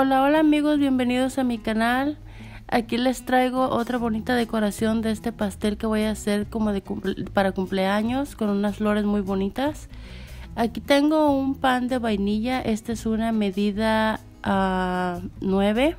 Hola, hola amigos, bienvenidos a mi canal. Aquí les traigo otra bonita decoración de este pastel que voy a hacer como de para cumpleaños con unas flores muy bonitas. Aquí tengo un pan de vainilla, esta es una medida a 9.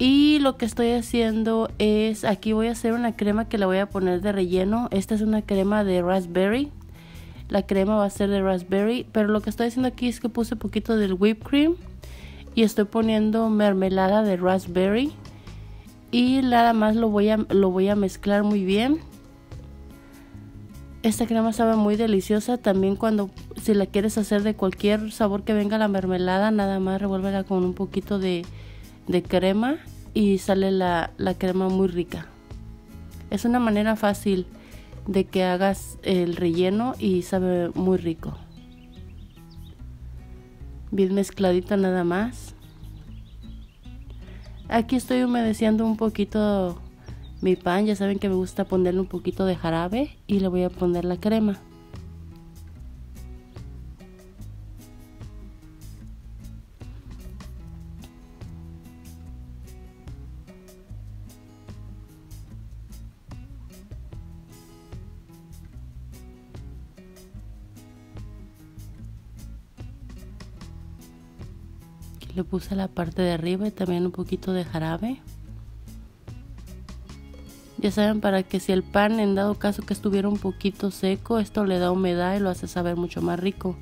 Y lo que estoy haciendo es, aquí voy a hacer una crema que la voy a poner de relleno. Esta es una crema de raspberry. La crema va a ser de raspberry, pero lo que estoy haciendo aquí es que puse poquito del whipped cream y estoy poniendo mermelada de raspberry y nada más lo voy a, lo voy a mezclar muy bien. Esta crema sabe muy deliciosa. También cuando si la quieres hacer de cualquier sabor que venga la mermelada, nada más revuélvela con un poquito de, de crema y sale la, la crema muy rica. Es una manera fácil de que hagas el relleno y sabe muy rico bien mezcladita nada más. Aquí estoy humedeciendo un poquito mi pan, ya saben que me gusta ponerle un poquito de jarabe y le voy a poner la crema. Le puse la parte de arriba y también un poquito de jarabe. Ya saben para que si el pan en dado caso que estuviera un poquito seco esto le da humedad y lo hace saber mucho más rico.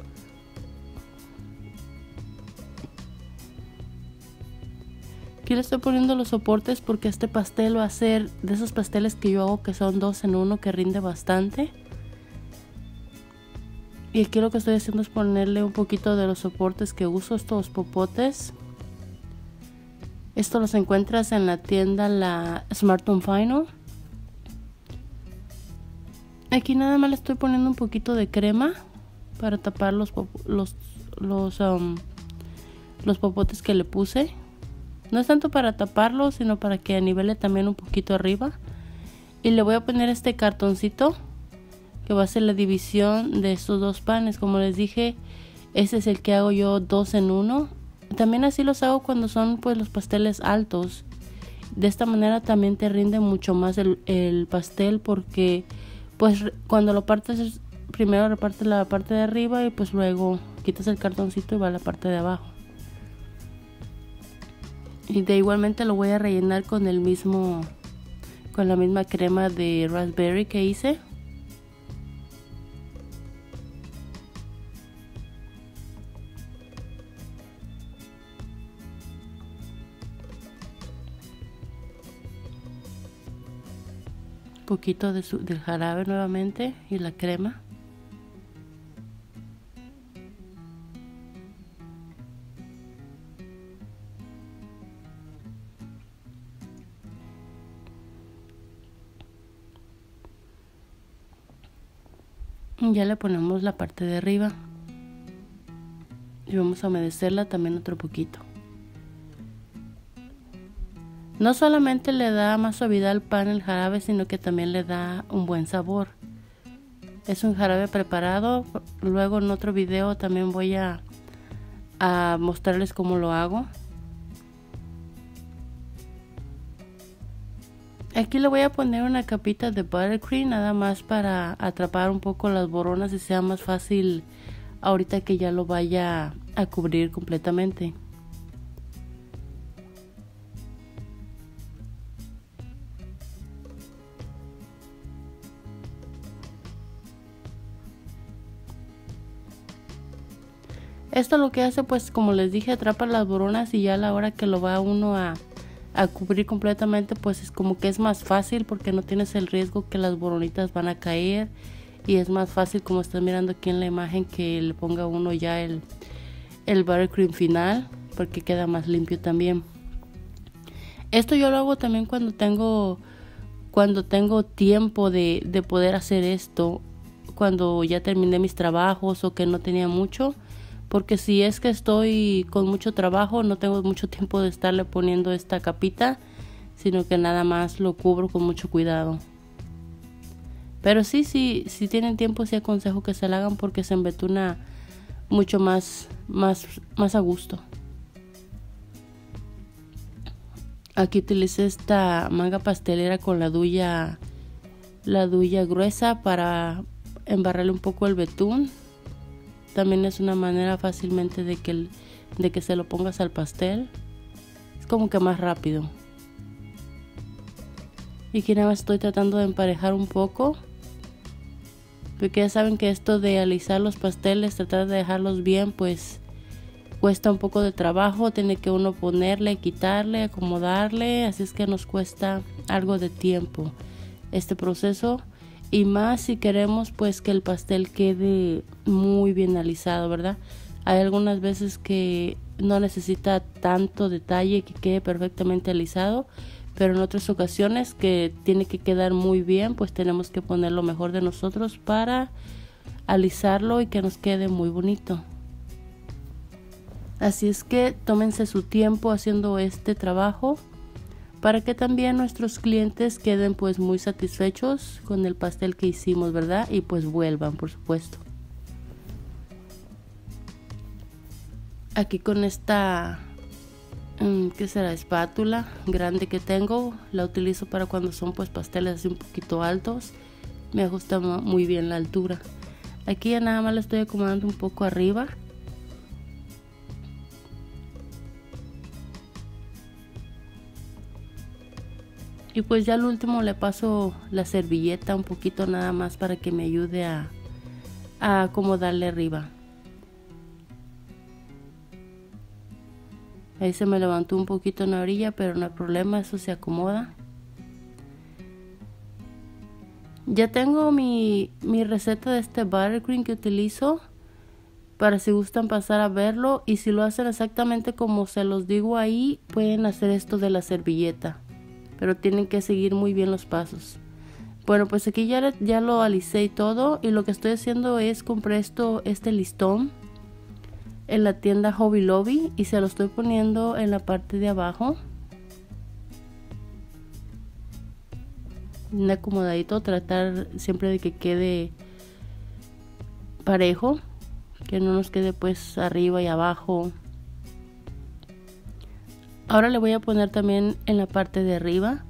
Aquí le estoy poniendo los soportes porque este pastel va a ser de esos pasteles que yo hago que son dos en uno que rinde bastante y aquí lo que estoy haciendo es ponerle un poquito de los soportes que uso, estos popotes. Esto los encuentras en la tienda la Smartphone Final. Aquí nada más le estoy poniendo un poquito de crema para tapar los, los, los, um, los popotes que le puse. No es tanto para taparlo, sino para que anivele también un poquito arriba. Y le voy a poner este cartoncito que va a ser la división de estos dos panes. Como les dije, ese es el que hago yo dos en uno. También así los hago cuando son pues los pasteles altos. De esta manera también te rinde mucho más el, el pastel porque pues cuando lo partes primero repartes la parte de arriba y pues luego quitas el cartoncito y va a la parte de abajo. Y de igualmente lo voy a rellenar con el mismo con la misma crema de raspberry que hice. Poquito de su, del jarabe nuevamente y la crema. ya le ponemos la parte de arriba y vamos a humedecerla también otro poquito. No solamente le da más suavidad al pan el jarabe, sino que también le da un buen sabor. Es un jarabe preparado. Luego en otro video también voy a, a mostrarles cómo lo hago. Aquí le voy a poner una capita de buttercream nada más para atrapar un poco las boronas y sea más fácil ahorita que ya lo vaya a cubrir completamente. Esto lo que hace, pues como les dije, atrapa las boronas y ya a la hora que lo va uno a, cubrir completamente, pues es como que es más fácil porque no tienes el riesgo que las boronitas van a caer y es más fácil como estás mirando aquí en la imagen que le ponga uno ya el, el buttercream final porque queda más limpio también. Esto yo lo hago también cuando tengo cuando tengo tiempo de, de poder hacer esto, cuando ya terminé mis trabajos o que no tenía mucho porque si es que estoy con mucho trabajo no tengo mucho tiempo de estarle poniendo esta capita sino que nada más lo cubro con mucho cuidado pero sí sí si tienen tiempo sí aconsejo que se la hagan porque se embetuna mucho más más más a gusto Aquí utilicé esta manga pastelera con la duya, la duya gruesa para embarrarle un poco el betún. También es una manera fácilmente de que, de que se lo pongas al pastel. Es como que más rápido. Y aquí nada más estoy tratando de emparejar un poco. Porque ya saben que esto de alisar los pasteles, tratar de dejarlos bien, pues cuesta un poco de trabajo, tiene que uno ponerle, quitarle, acomodarle, así es que nos cuesta algo de tiempo este proceso y más si queremos pues que el pastel quede muy bien alisado, ¿verdad? Hay algunas veces que no necesita tanto detalle que quede perfectamente alisado, pero en otras ocasiones que tiene que quedar muy bien, pues tenemos que poner lo mejor de nosotros para alisarlo y que nos quede muy bonito. Así es que tómense su tiempo haciendo este trabajo para que también nuestros clientes queden pues muy satisfechos con el pastel que hicimos, ¿verdad? Y pues vuelvan, por supuesto. Aquí con esta, mm, ¿qué será? Espátula grande que tengo, la utilizo para cuando son pues pasteles así un poquito altos. Me ajusta muy bien la altura. Aquí ya nada más la estoy acomodando un poco arriba Y pues ya al último le paso la servilleta un poquito nada más para que me ayude a, acomodarle arriba. Ahí se me levantó un poquito en la orilla, pero no hay problema, eso se acomoda. Ya tengo mi, mi receta de este buttercream que utilizo para si gustan pasar a verlo y si lo hacen exactamente como se los digo ahí, pueden hacer esto de la servilleta pero tienen que seguir muy bien los pasos. Bueno, pues aquí ya, ya lo alicé y todo y lo que estoy haciendo es compré esto, este listón en la tienda Hobby Lobby y se lo estoy poniendo en la parte de abajo. Un acomodadito, tratar siempre de que quede parejo, que no nos quede pues arriba y abajo Ahora le voy a poner también en la parte de arriba.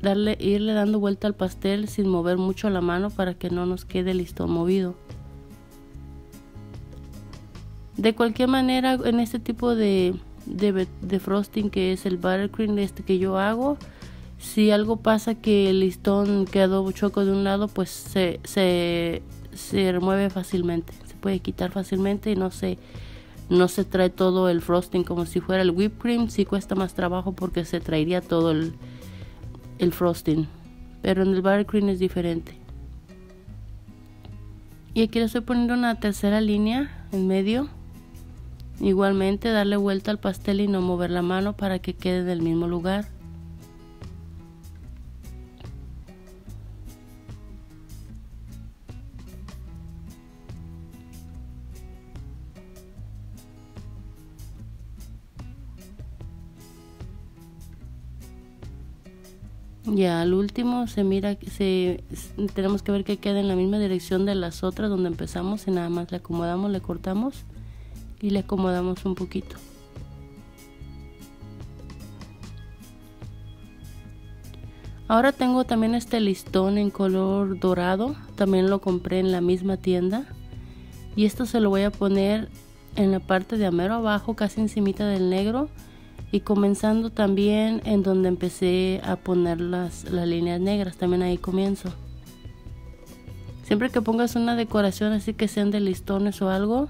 Darle, irle dando vuelta al pastel sin mover mucho la mano para que no nos quede listo movido. De cualquier manera, en este tipo de, de, frosting que es el buttercream este que yo hago, si algo pasa que el listón quedó choco de un lado, pues se, se, se remueve fácilmente. Se puede quitar fácilmente y no se no se trae todo el frosting como si fuera el whipped cream, sí cuesta más trabajo porque se traería todo el, el frosting. Pero en el buttercream es diferente. Y aquí le estoy poniendo una tercera línea en medio. Igualmente darle vuelta al pastel y no mover la mano para que quede del mismo lugar. Ya al último se mira, se, tenemos que ver que queda en la misma dirección de las otras donde empezamos y nada más le acomodamos, le cortamos y le acomodamos un poquito. Ahora tengo también este listón en color dorado, también lo compré en la misma tienda y esto se lo voy a poner en la parte de amero abajo, casi encimita del negro y comenzando también en donde empecé a poner las, las líneas negras, también ahí comienzo. Siempre que pongas una decoración así que sean de listones o algo,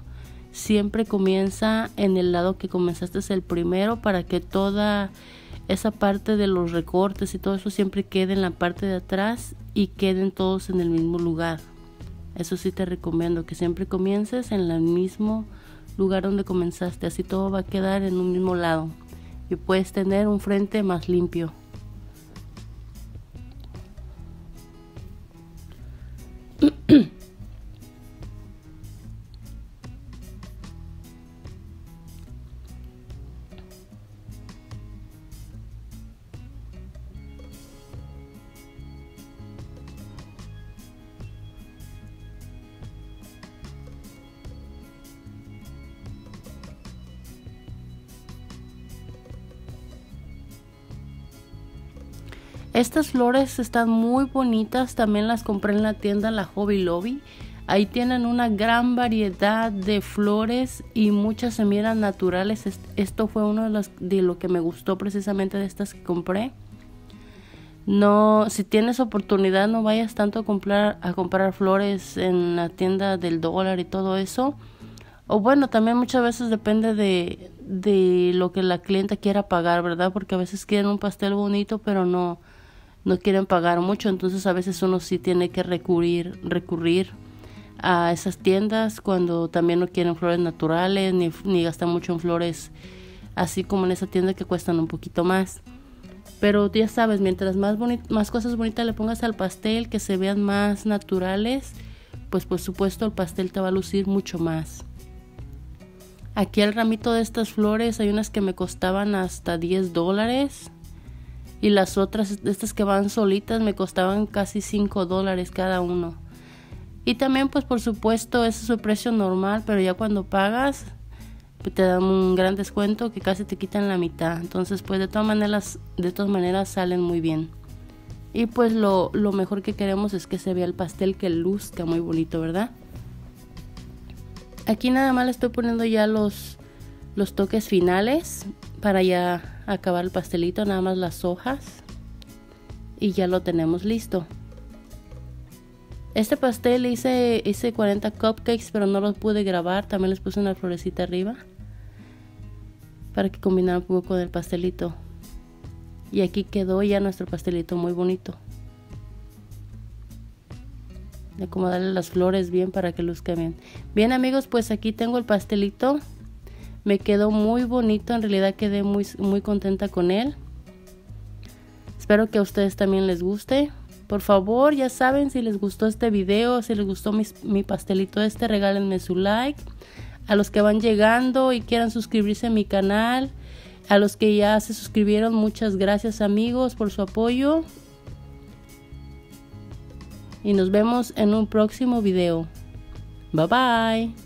siempre comienza en el lado que comenzaste el primero para que toda esa parte de los recortes y todo eso siempre quede en la parte de atrás y queden todos en el mismo lugar. Eso sí te recomiendo que siempre comiences en el mismo lugar donde comenzaste, así todo va a quedar en un mismo lado y puedes tener un frente más limpio. Estas flores están muy bonitas, también las compré en la tienda La Hobby Lobby. Ahí tienen una gran variedad de flores y muchas se miran naturales. Esto fue uno de los de lo que me gustó precisamente de estas que compré. No, si tienes oportunidad no vayas tanto a comprar a comprar flores en la tienda del dólar y todo eso. O bueno, también muchas veces depende de, de lo que la clienta quiera pagar, ¿verdad? Porque a veces quieren un pastel bonito, pero no no quieren pagar mucho, entonces a veces uno sí tiene que recurrir, recurrir a esas tiendas cuando también no quieren flores naturales ni, ni gastan mucho en flores así como en esa tienda que cuestan un poquito más. Pero ya sabes, mientras más, más cosas bonitas le pongas al pastel, que se vean más naturales, pues por supuesto el pastel te va a lucir mucho más. Aquí el ramito de estas flores hay unas que me costaban hasta 10 dólares y las otras, estas que van solitas, me costaban casi 5 dólares cada uno. Y también pues por supuesto ese es su precio normal, pero ya cuando pagas pues, te dan un gran descuento que casi te quitan la mitad. Entonces pues de todas maneras, de todas maneras salen muy bien. Y pues lo, lo mejor que queremos es que se vea el pastel que luzca muy bonito, ¿verdad? Aquí nada más le estoy poniendo ya los, los toques finales para ya acabar el pastelito, nada más las hojas y ya lo tenemos listo. Este pastel hice, hice 40 cupcakes, pero no los pude grabar. También les puse una florecita arriba para que combinara un poco con el pastelito. Y aquí quedó ya nuestro pastelito muy bonito. Acomodarle las flores bien para que luzca bien. Bien amigos, pues aquí tengo el pastelito me quedó muy bonito, en realidad quedé muy, muy contenta con él. Espero que a ustedes también les guste. Por favor, ya saben, si les gustó este video, si les gustó mi, pastelito este, regálenme su like. A los que van llegando y quieran suscribirse a mi canal, a los que ya se suscribieron, muchas gracias amigos por su apoyo. Y nos vemos en un próximo video. Bye bye.